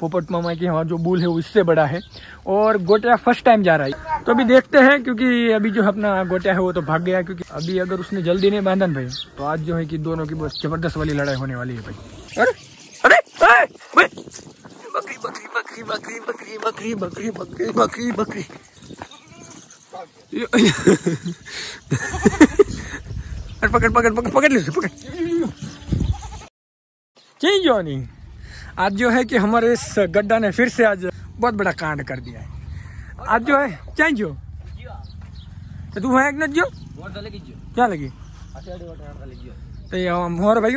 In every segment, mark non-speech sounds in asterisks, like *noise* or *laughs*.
पोपट मामा के यहाँ जो बुल है वो इससे बड़ा है और गोटिया फ़र्स्ट टाइम जा रहा है। तो अभी देखते हैं क्योंकि अभी जो अपना गोटिया है वो तो भाग गया क्योंकि अभी अगर उसने जल्दी नहीं बांधन भाई तो आज जो है कि दोनों की बहुत ज़बरदस्त वाली लड़ाई होने वाली है भाई। अरे अरे अरे, अरे बकरी बकरी बकरी बकरी बकरी बकरी बकरी बकरी बकरी बकरी। *laughs* अरे पकड़ पकड़ पकड़ पकड़ ले पकड़। चेंज जॉनी आज जो है कि हमारे इस गड्ढा ने फिर से आज बहुत बड़ा कांड कर दिया है। आज जो है चेंज हो तो तू है एक न जो? क्या लगी? तो ये हम मोहर भाई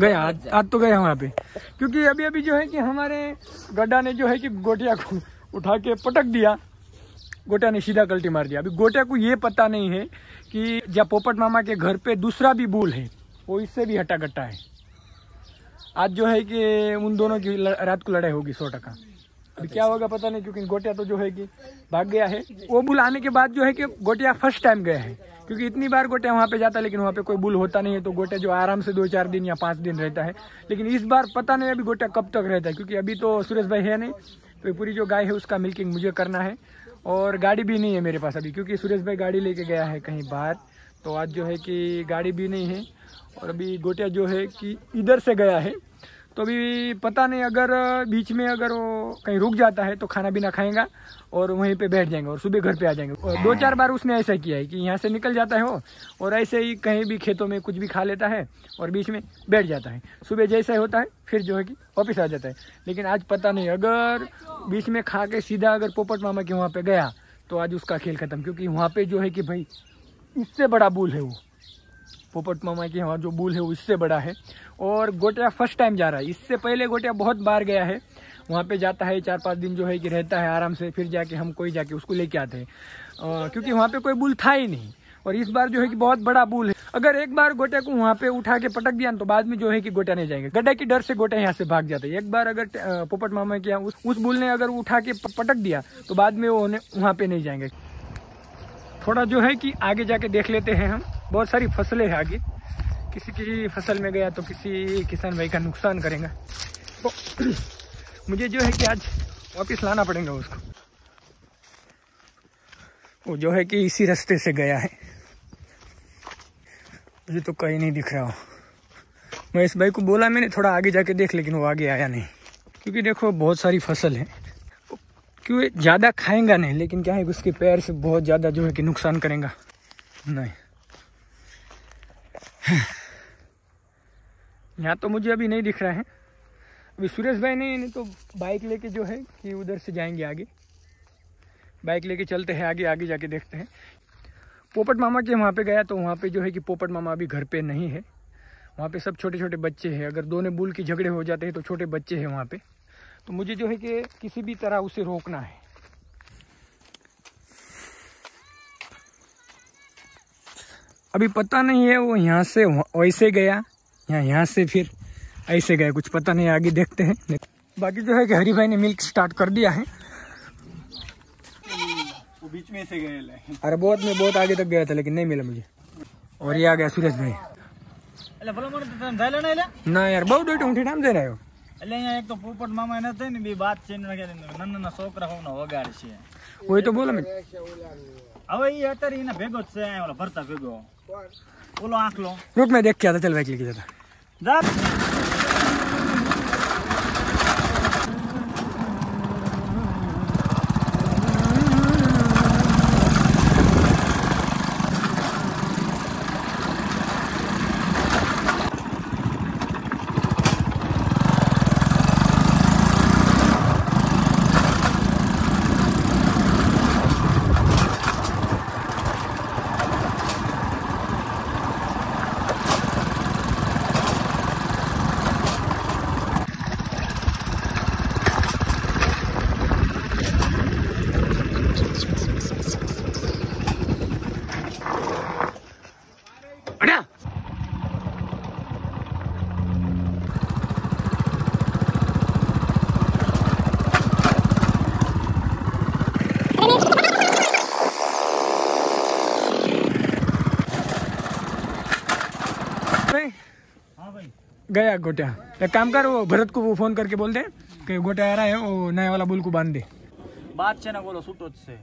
गए आज आज तो गए वहाँ पे। क्योंकि अभी अभी जो है कि हमारे गड्ढा ने जो है कि गोटिया को उठा के पटक दिया। गोटिया ने सीधा गलती मार दिया अभी गोटिया को ये पता नहीं है कि जब पोपट मामा के घर पे दूसरा भी बुल है, वो इससे भी हट्टा कट्टा है। आज जो है कि उन दोनों की रात को लड़ाई होगी सौ टका। अभी क्या होगा पता नहीं, क्योंकि गोटिया तो जो है कि भाग गया है। वो बुल आने के बाद जो है कि गोटिया फ़र्स्ट टाइम गया है, क्योंकि इतनी बार गोटिया वहाँ पे जाता है, लेकिन वहाँ पे कोई बुल होता नहीं है तो गोटिया जो आराम से दो चार दिन या पाँच दिन रहता है। लेकिन इस बार पता नहीं अभी गोटिया कब तक रहता है, क्योंकि अभी तो सुरेश भाई है नहीं तो पूरी जो गाय है, उसका मिल्किंग मुझे करना है। और गाड़ी भी नहीं है मेरे पास अभी, क्योंकि सुरेश भाई गाड़ी लेके गया है कहीं बाहर। तो आज जो है कि गाड़ी भी नहीं है। और अभी गोटिया जो है कि इधर से गया है। तो अभी पता नहीं अगर बीच में अगर वो कहीं रुक जाता है तो खाना पीना खाएगा और वहीं पे बैठ जाएँगे और सुबह घर पे आ जाएँगे। और दो चार बार उसने ऐसा किया है कि यहाँ से निकल जाता है वो और ऐसे ही कहीं भी खेतों में कुछ भी खा लेता है और बीच में बैठ जाता है। सुबह जैसा ही होता है फिर जो है कि वापिस आ जाता है। लेकिन आज पता नहीं अगर बीच में खा के सीधा अगर पोपट मामा के वहाँ पर गया तो आज उसका खेल खत्म क्योंकि वहाँ पर जो है कि भाई इससे बड़ा बुल है वो। पोपट मामा के यहाँ जो बुल है वो इससे बड़ा है। और गोटिया फ़र्स्ट टाइम जा रहा है। इससे पहले गोटिया बहुत बार गया है। वहाँ पे जाता है चार पाँच दिन जो है कि रहता है आराम से फिर जाके हम कोई जाके उसको लेके आते हैं। क्योंकि वहाँ पे कोई बुल था ही नहीं। और इस बार जो है कि बहुत बड़ा बुल है। अगर एक बार गोटिया को वहाँ पे उठा के पटक दिया तो बाद में जो है कि गोटिया नहीं जाएँगे। गड्ढा की डर से गोटिया यहाँ से भाग जाता है। एक बार अगर पोपट मामा के यहाँ उस, उस बुल ने अगर उठा के पटक दिया तो बाद में वो वहाँ पे नहीं जाएँगे। थोड़ा जो है कि आगे जाके देख लेते हैं हम। बहुत सारी फ़सलें हैं आगे। किसी की फ़सल में गया तो किसी किसान भाई का नुकसान करेगा। तो *clears throat* मुझे जो है कि आज वापस लाना पड़ेगा उसको। वो जो है कि इसी रास्ते से गया है। मुझे तो कहीं नहीं दिख रहा हो। मैं इस भाई को बोला मैंने, थोड़ा आगे जाके देख, लेकिन वो आगे आया नहीं। क्योंकि देखो, बहुत सारी फ़सल है। क्यों ज़्यादा खाएँगा नहीं? लेकिन क्या है उसके पैर से बहुत ज़्यादा जो है कि नुकसान करेगा? नहीं। *sighs* यहाँ तो मुझे अभी नहीं दिख रहा है। अभी सुरेश भाई ने नहीं तो बाइक लेके जो है कि उधर से जाएँगे आगे। बाइक लेके चलते हैं आगे आगे जाके देखते हैं। पोपट मामा के वहाँ पे गया तो वहाँ पे जो है कि पोपट मामा अभी घर पे नहीं है। वहाँ पे सब छोटे छोटे बच्चे हैं। अगर दोनों बुल की झगड़े हो जाते हैं तो छोटे बच्चे हैं वहाँ पे। तो मुझे जो है कि किसी भी तरह उसे रोकना है। अभी पता नहीं है वो यहाँ से वैसे गया या यहाँ से फिर ऐसे गया कुछ पता नहीं आगे देखते हैं। बाकी जो है कि हरी भाई ने मिल्क स्टार्ट कर दिया है। वो बीच में से गए अरे बहुत में बहुत आगे तक गया था लेकिन नहीं मिला मुझे। और ये आ गया सूरज भाई। ना यार बहुत डेट उठे टाइम दे रहे हो। એટલે અહીંયા એક તો પોપટ મામા ન થાય ને બે બાત છે નાના છોકરા હોવાનો વગાડ છે હોય તો બોલો હવે એ અત્યારે એના ભેગો જ છે અહીંયા ઓલો ભરતા ભેગો ઓલો આંખલો રૂટ મેં દેખ્યા હતા ચાલ વાંચી લીધી હતા गया गोटा एक काम कर वो भरत को वो फ़ोन करके बोल दे कि गोटा आ रहा है वो नया वाला बुल को बाँध दे। बात ना बोलो सुटो से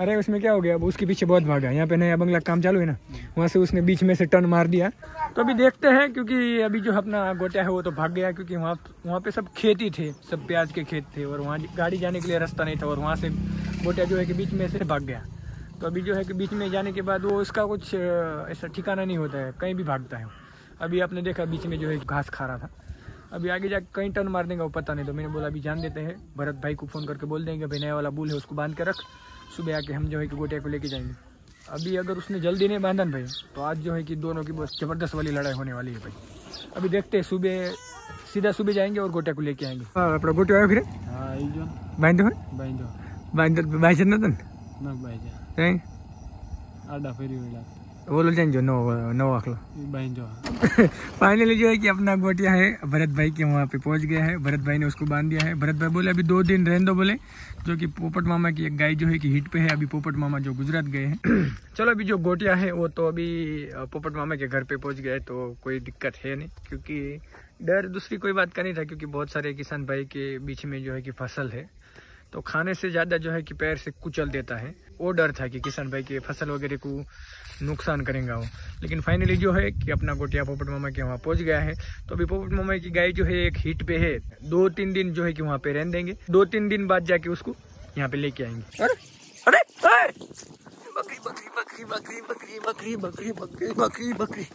अरे उसमें क्या हो गया? अब उसके पीछे बहुत भागा यहाँ पे नया बंगला काम चालू है ना। वहाँ से उसने बीच में से टर्न मार दिया। तो अभी देखते हैं क्योंकि अभी जो अपना गोटा है वो तो भाग गया क्योंकि वहाँ वहाँ पे सब खेत ही थे। सब प्याज के खेत थे और वहाँ गाड़ी जाने के लिए रास्ता नहीं था और वहाँ से गोटा जो है कि बीच में से भाग गया। तो अभी जो है कि बीच में जाने के बाद वो उसका कुछ ऐसा ठिकाना नहीं होता है कहीं भी भागता है। अभी आपने देखा बीच में जो है घास खा रहा था। अभी आगे जाकर कहीं टर्न मार देंगे वो पता नहीं तो मैंने बोला अभी जान देते हैं। भरत भाई को फ़ोन करके बोल देंगे भाई नया वाला बुल है उसको बाँध के रख सुबह आके हम जो है कि गोटिया को लेके जाएँगे। अभी अगर उसने जल्दी नहीं बांधा भाई तो आज जो है कि दोनों की बहुत ज़बरदस्त वाली लड़ाई होने वाली है भाई। अभी देखते हैं सुबह सीधा सुबह जाएँगे और गोटिया को लेके आएँगे। हाँ, अपना गोटे आए फिर? हाँ, बांधो बांधो। बांधो बाई जन ना बाई जन आडा फेरी बोलो जो नो नो आखलो। फाइनली जो है। कि अपना गोटिया है भरत भाई के वहाँ पे पहुँच गया है। भरत भाई ने उसको बाँध दिया है। भरत भाई बोले अभी दो दिन रहने दो बोले। जो कि पोपट मामा की एक गाय जो है कि हिट पे है अभी पोपट मामा जो गुजरात गए हैं। *clears throat* चलो अभी जो गोटिया है वो तो अभी पोपट मामा के घर पे पहुँच गए तो कोई दिक्कत है नहीं क्योंकि डर दूसरी कोई बात का नहीं था क्योंकि बहुत सारे किसान भाई के बीच में जो है कि फ़सल है। तो खाने से ज़्यादा जो है कि पैर से कुचल देता है। वो डर था कि किसान भाई की फ़सल वगैरह को नुकसान करेगा वो। लेकिन फाइनली जो है कि अपना गोटिया पोपट मामा के वहाँ पहुँच गया है। तो अभी पोपट मामा की गाय जो है एक हीट पे है। दो तीन दिन जो है कि वहाँ पे रहने देंगे। दो तीन दिन बाद जाके उसको यहाँ पे लेके आएँगे। अरे अरे! बकरी बकरी बकरी बकरी बकरी बकरी बकरी बकरी बकरी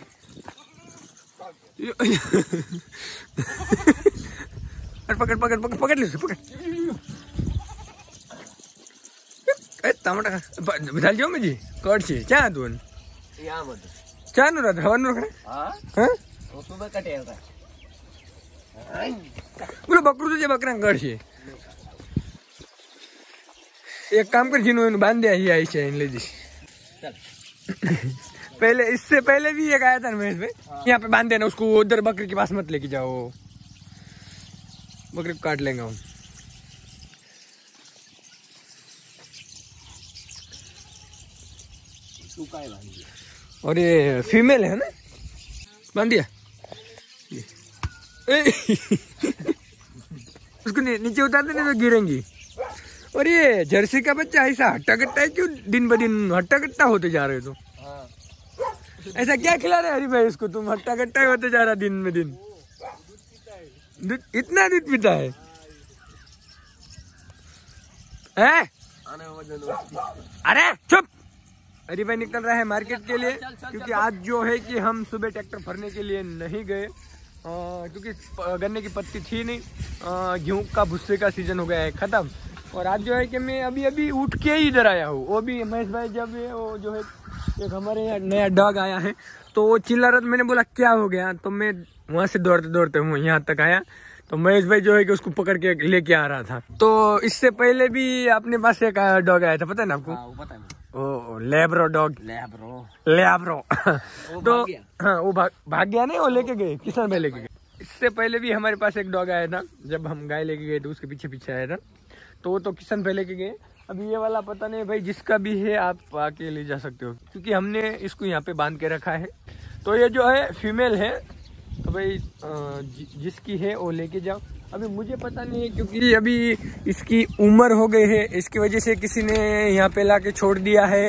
*laughs* पकड़ पकड़ पकड़ पकड़ ले पकड़ એ ટમાટા વિધાલ જો મેજી કડ છે ચા તું ચા નું રાત હવાનું રખડે હા બોલો બકરું તો છે બકરા કડ છે एक काम कर जिन्होंने इन्हें बांध दिया ही आई से इन ले जी पहले इससे पहले भी एक आया था ना महेश भाई यहाँ पे बांध देना उसको उधर बकरी के पास मत लेके जाओ बकरी को काट लेंगे हम और ये फीमेल है ना? बाँध दिया *laughs* उसको नीचे उतार देने तो गिरेंगी। और ये जर्सी का बच्चा ऐसा हट्टा कट्टा है क्यों दिन ब दिन हट्टा कट्टा होते जा रहे हो तुम? ऐसा क्या खिला रहे हरी भाई इसको तुम हट्टा कट्टा होते जा रहा दिन में दिन। दूध- इतना दूध पीता है? हैं? अरे चुप। हरी भाई निकल रहा है मार्केट के लिए क्योंकि आज जो है कि हम सुबह ट्रैक्टर भरने के लिए नहीं गए क्योंकि गन्ने की पत्ती थी नहीं गेहूँ का भुस्से का सीज़न हो गया है खत्म। और आज जो है कि मैं अभी अभी उठ के ही इधर आया हूँ। वो भी महेश भाई जब ये वो जो है एक हमारे यहाँ नया डॉग आया है तो वो चिल्ला रहा मैंने बोला क्या हो गया? तो मैं वहाँ से दौड़ते दौड़ते हूँ यहाँ तक आया। तो महेश भाई जो है कि उसको पकड़ के लेके आ रहा था। तो इससे पहले भी अपने पास एक डॉग आया था पता है ना आपको? ओ लेब्रो डॉग। लेब्रो। *laughs* तो हाँ वो भाग भाग गया नहीं वो लेके गए किसान भाई लेके गए। इससे पहले भी हमारे पास एक डॉग आया था जब हम गाय लेके गए तो उसके पीछे पीछे आया था। तो वो तो किसान भाई लेके गए। अभी ये वाला पता नहीं भाई जिसका भी है आप आके ले जा सकते हो। क्योंकि हमने इसको यहाँ पे बाँध के रखा है। तो ये जो है फीमेल है। तो भाई जिसकी है वो लेके जाओ। अभी मुझे पता नहीं है क्योंकि अभी इसकी उम्र हो गई है। इसकी वजह से किसी ने यहाँ पे लाके छोड़ दिया है।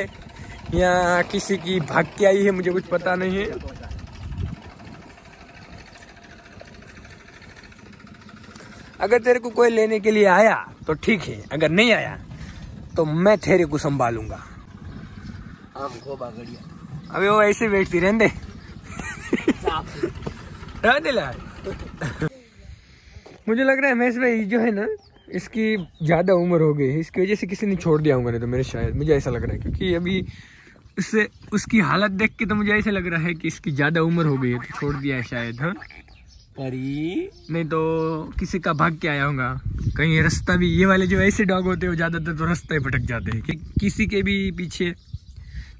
या किसी की भाग के आई है मुझे कुछ पता नहीं है। अगर तेरे को कोई लेने के लिए आया तो ठीक है। अगर नहीं आया तो मैं तेरे को संभालूँगा। अबे वो ऐसे बैठती रहने दे। रहने ला। मुझे लग रहा है महेश भाई जो है ना इसकी ज़्यादा उम्र हो गई है। इसकी वजह से किसी ने छोड़ दिया होगा नहीं तो मेरे शायद मुझे ऐसा लग रहा है क्योंकि अभी उससे उसकी हालत देख के तो मुझे ऐसा लग रहा है कि इसकी ज़्यादा उम्र हो गई है तो छोड़ दिया है शायद हाँ। परी। नहीं तो किसी का भाग के आया होगा। कहीं रास्ता भी ये वाले जो ऐसे डॉग होते हैं वो ज़्यादातर तो रास्ते भटक जाते हैं कि किसी के भी पीछे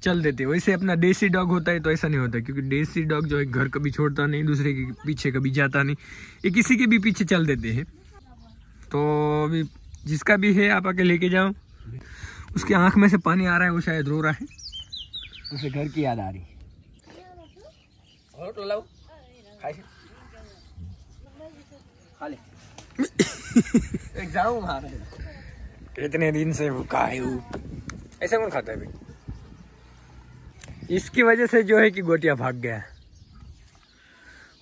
चल देते हैं। वैसे अपना देसी डॉग होता है तो ऐसा नहीं होता, क्योंकि देसी डॉग जो है घर कभी छोड़ता नहीं, दूसरे के पीछे कभी जाता नहीं। ये किसी के भी पीछे चल देते हैं। तो अभी जिसका भी है, आप आके लेके जाओ। उसकी आँख में से पानी आ रहा है, वो शायद रो रहा है। उसे घर की याद आ रही मार *laughs* इतने दिन से भूखा है। ऐसा कौन खाता है भाई इसकी वजह से जो है कि गोटिया भाग गया।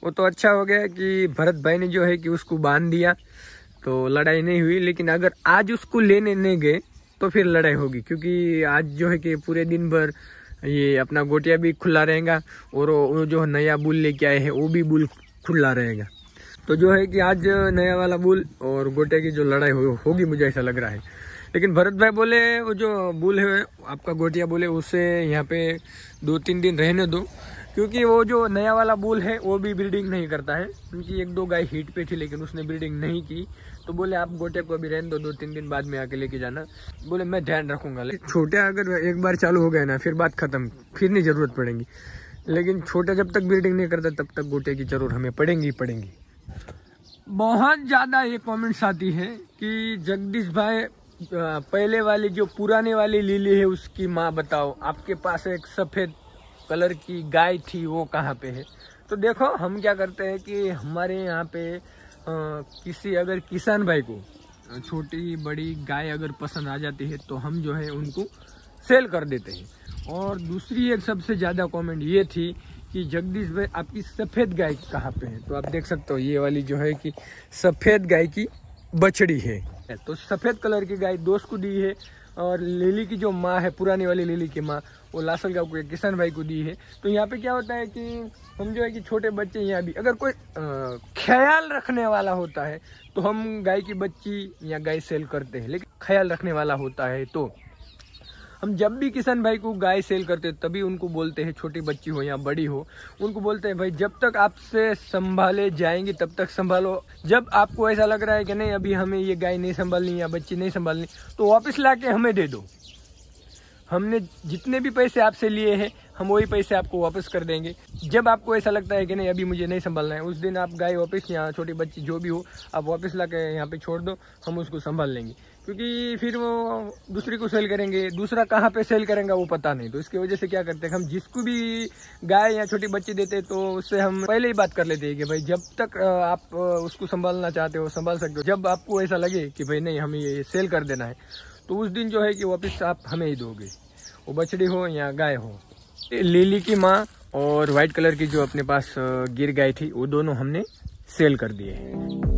वो तो अच्छा हो गया कि भरत भाई ने जो है कि उसको बाँध दिया तो लड़ाई नहीं हुई लेकिन अगर आज उसको लेने नहीं गए तो फिर लड़ाई होगी क्योंकि आज जो है कि पूरे दिन भर ये अपना गोटिया भी खुला रहेगा और वो जो नया बुल लेके आए हैं वो भी बुल खुला रहेगा। तो जो है कि आज नया वाला बुल और गोटे की जो लड़ाई होगी हो, मुझे ऐसा लग रहा है। लेकिन भरत भाई बोले, वो जो बुल है आपका गोटिया बोले, उसे यहाँ पे दो तीन दिन रहने दो। क्योंकि वो जो नया वाला बुल है, वो भी ब्रीडिंग नहीं करता है। क्योंकि एक दो गाय हीट पे थी, लेकिन उसने ब्रीडिंग नहीं की। तो बोले, आप गोटे को अभी रहने दो दो तीन दिन बाद में आके लेके जाना। बोले, मैं ध्यान रखूँगा। लेकिन छोटे अगर एक बार चालू हो गए ना, फिर बात खत्म, फिर नहीं ज़रूरत पड़ेगी। लेकिन छोटा जब तक ब्रीडिंग नहीं करता, तब तक गोटे की ज़रूर हमें पड़ेंगी पड़ेंगी। बहुत ज़्यादा ये कमेंट्स आती है कि जगदीश भाई पहले वाली जो पुराने वाली लीली है उसकी माँ बताओ। आपके पास एक सफ़ेद कलर की गाय थी वो कहाँ पे है? तो देखो हम क्या करते हैं कि हमारे यहाँ पे आ, किसी अगर किसान भाई को छोटी बड़ी गाय अगर पसंद आ जाती है तो हम जो है उनको सेल कर देते हैं। और दूसरी एक सबसे ज़्यादा कमेंट ये थी कि जगदीश भाई आपकी सफ़ेद गाय कहाँ पे है? तो आप देख सकते हो ये वाली जो है कि सफ़ेद गाय की बछड़ी है। तो सफ़ेद कलर की गाय दोस्त को दी है और लिली की जो माँ है, पुरानी वाली लिली की माँ, वो लासल गाँव को किसान भाई को दी है। तो यहाँ पे क्या होता है कि हम जो है कि छोटे बच्चे यहाँ भी, अगर कोई ख्याल रखने वाला होता है तो हम गाय की बच्ची या गाय सेल करते हैं, लेकिन ख्याल रखने वाला होता है तो हम जब भी किसान भाई को गाय सेल करते हैं, तभी उनको बोलते हैं, छोटी बच्ची हो या बड़ी हो। उनको बोलते हैं, भाई, जब तक आपसे संभाले जाएँगे, तब तक संभालो। जब आपको ऐसा लग रहा है कि नहीं, अभी हमें ये गाय नहीं संभालनी, या बच्ची नहीं संभालनी तो वापस ला के हमें दे दो। हमने जितने भी पैसे आपसे लिए हैं, हम वही पैसे आपको वापस कर देंगे। जब आपको ऐसा लगता है कि नहीं, अभी मुझे नहीं संभालना है, उस दिन आप गाय वापस यहाँ छोटी बच्ची जो भी हो, आप वापस ला के यहाँ पे छोड़ दो, हम उसको संभाल लेंगे। क्योंकि फिर वो दूसरी को सेल करेंगे, दूसरा कहाँ पे सेल करेंगे वो पता नहीं। तो इसकी वजह से क्या करते हैं हम जिसको भी गाय या छोटी बच्ची देते तो उससे हम पहले ही बात कर लेते हैं कि भाई जब तक आप उसको संभालना चाहते हो, संभाल सकते हो, जब आपको ऐसा लगे कि भाई नहीं, हमें ये सेल कर देना है तो उस दिन जो है कि वापस आप हमें ही दोगे। वो बछड़ी हो या गाय हो। लिली की माँ और व्हाइट कलर की जो अपने पास गिर गाय थी, वो दोनों हमने सेल कर दिए हैं।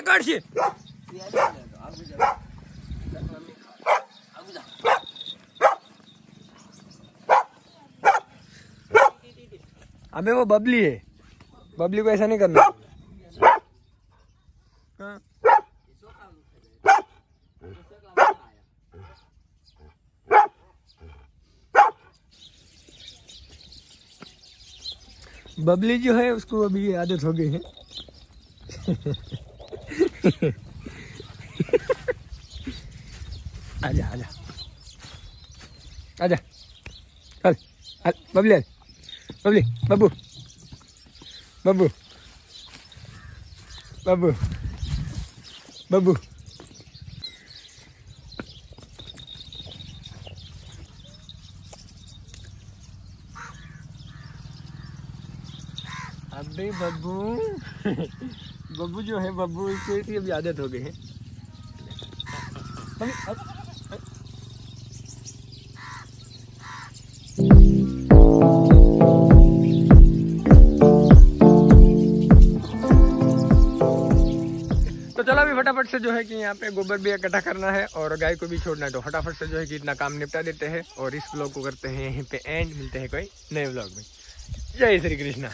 काढशील अबे वो बबली है बबली को ऐसा नहीं करना हाँ। बबली जो है, उसको अभी आदत हो गई है। आजा आजा। आजा। चल बबली बबली, बाबू। बाबू। बाबू। बाबू। अबे बब्बू। बब्बू जो है, बब्बू इसकी अभी आदत हो। गई है तो चलो अभी फटाफट से जो है कि यहाँ पे गोबर भी इकट्ठा करना है और गाय को भी छोड़ना है। तो फटाफट से जो है कि इतना काम निपटा देते हैं और इस ब्लॉग को करते हैं यहीं पे एंड मिलते हैं कोई नए ब्लॉग में। जय श्री कृष्णा।